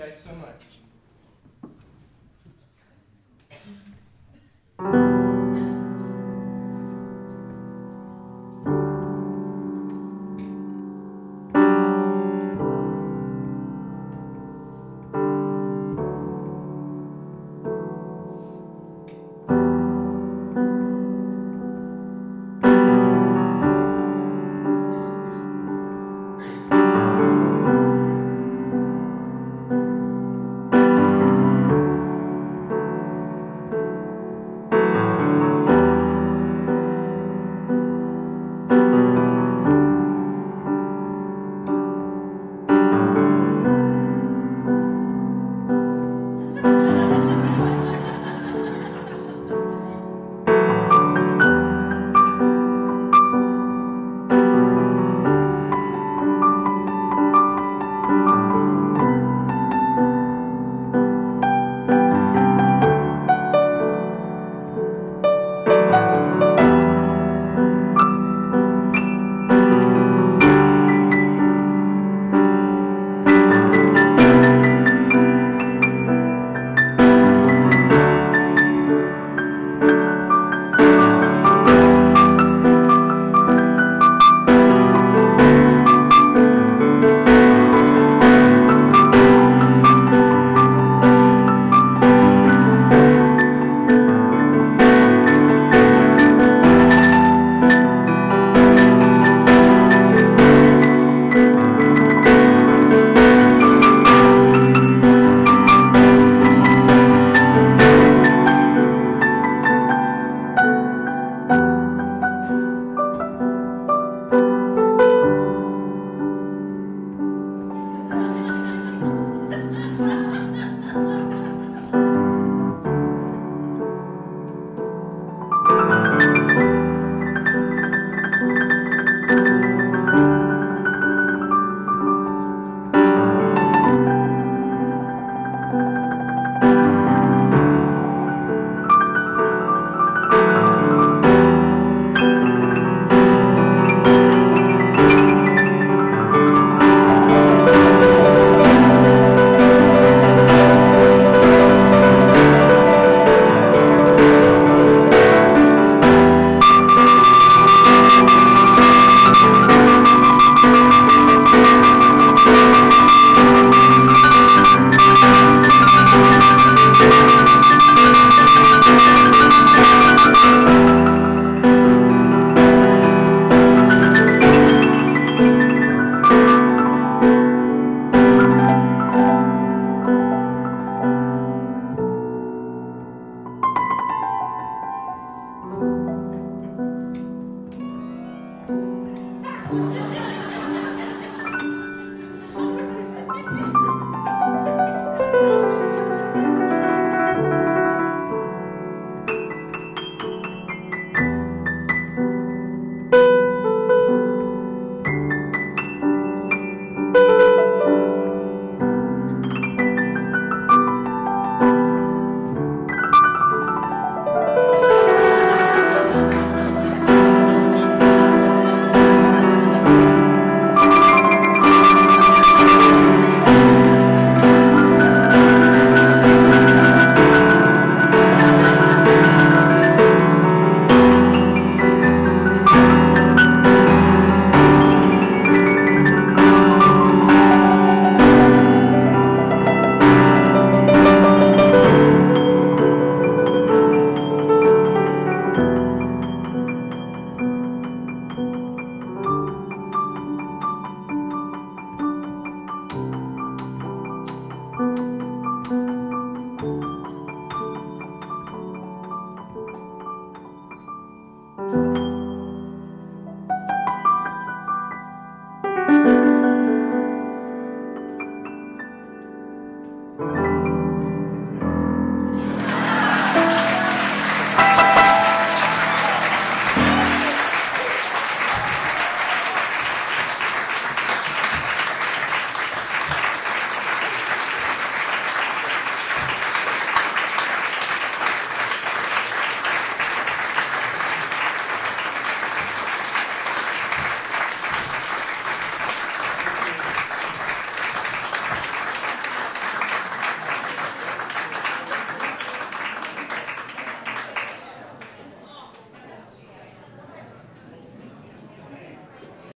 guys so much.